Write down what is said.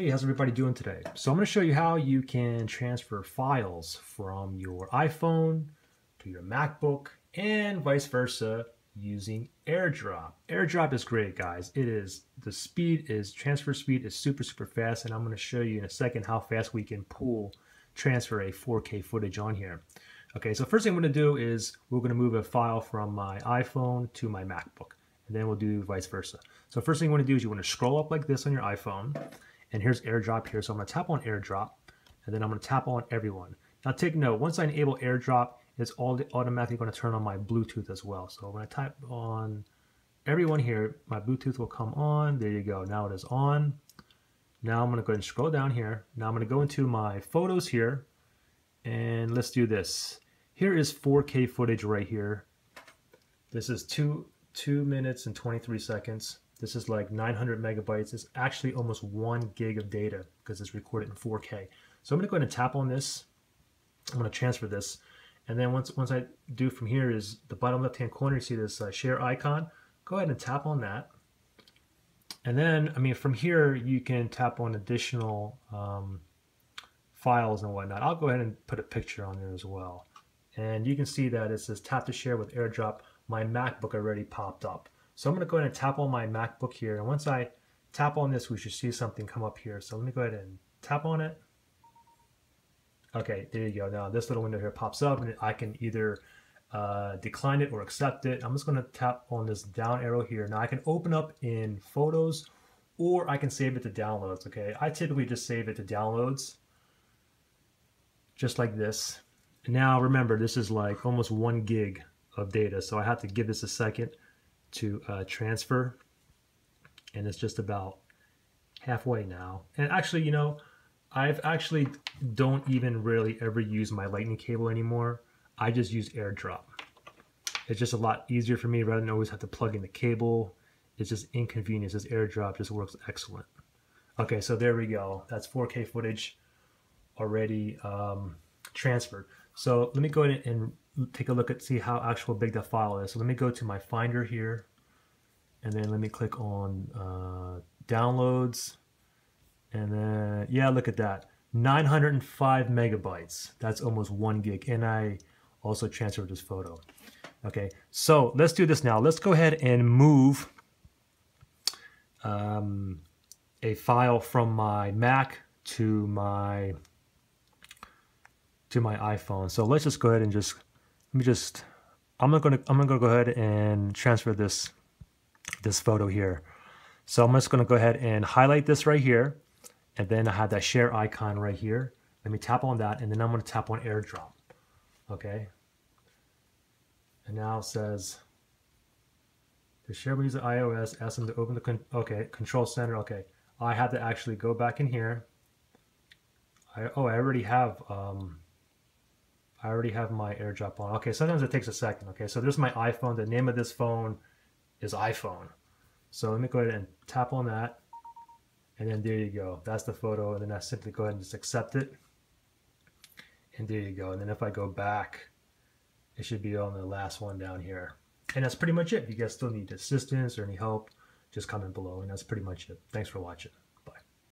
Hey, how's everybody doing today? So I'm going to show you how you can transfer files from your iPhone to your MacBook and vice versa using AirDrop. AirDrop is great, guys. It is, the speed is, transfer speed is super, super fast, and I'm going to show you in a second how fast we can pull, transfer a 4K footage on here. Okay, so first thing I'm going to do is we're going to move a file from my iPhone to my MacBook, and then we'll do vice versa. So first thing you want to do is you want to scroll up like this on your iPhone, and here's airdrop here. So I'm going to tap on airdrop and then I'm going to tap on everyone. Now take note, once I enable airdrop, it's all automatically going to turn on my Bluetooth as well. So when I type on everyone here, my Bluetooth will come on. There you go. Now it is on. Now I'm going to go ahead and scroll down here. Now I'm going to go into my photos here and let's do this. Here is 4K footage right here. This is two, two minutes and 23 seconds. This is like 900 megabytes. It's actually almost one gig of data because it's recorded in 4K. So I'm going to go ahead and tap on this. I'm going to transfer this. And then once, once I do from here is the bottom left-hand corner, you see this uh, share icon. Go ahead and tap on that. And then, I mean, from here, you can tap on additional um, files and whatnot. I'll go ahead and put a picture on there as well. And you can see that it says tap to share with AirDrop. My MacBook already popped up. So I'm going to go ahead and tap on my MacBook here. And once I tap on this, we should see something come up here. So let me go ahead and tap on it. Okay, there you go. Now this little window here pops up and I can either uh, decline it or accept it. I'm just going to tap on this down arrow here. Now I can open up in Photos or I can save it to downloads. Okay, I typically just save it to downloads just like this. now remember, this is like almost one gig of data. So I have to give this a second to uh, transfer. And it's just about halfway now. And actually you know I've actually don't even really ever use my lightning cable anymore. I just use airdrop. It's just a lot easier for me rather than always have to plug in the cable. It's just inconvenience this airdrop just works excellent. Okay so there we go. That's 4k footage already um, transferred so let me go ahead and take a look at see how actual big that file is. So let me go to my Finder here, and then let me click on uh, Downloads, and then yeah, look at that, 905 megabytes. That's almost one gig, and I also transferred this photo. Okay, so let's do this now. Let's go ahead and move um, a file from my Mac to my to my iPhone. So let's just go ahead and just let me just I'm gonna I'm gonna go ahead and transfer this this photo here. So I'm just gonna go ahead and highlight this right here, and then I have that share icon right here. Let me tap on that, and then I'm gonna tap on AirDrop. Okay. And now it says to share with user iOS, ask them to open the con okay control center. Okay, I have to actually go back in here. I oh I already have um, I already have my AirDrop on. Okay, sometimes it takes a second. Okay, so there's my iPhone. The name of this phone is iPhone. So let me go ahead and tap on that. And then there you go. That's the photo. And then I simply go ahead and just accept it. And there you go. And then if I go back, it should be on the last one down here. And that's pretty much it. If you guys still need assistance or any help, just comment below. And that's pretty much it. Thanks for watching.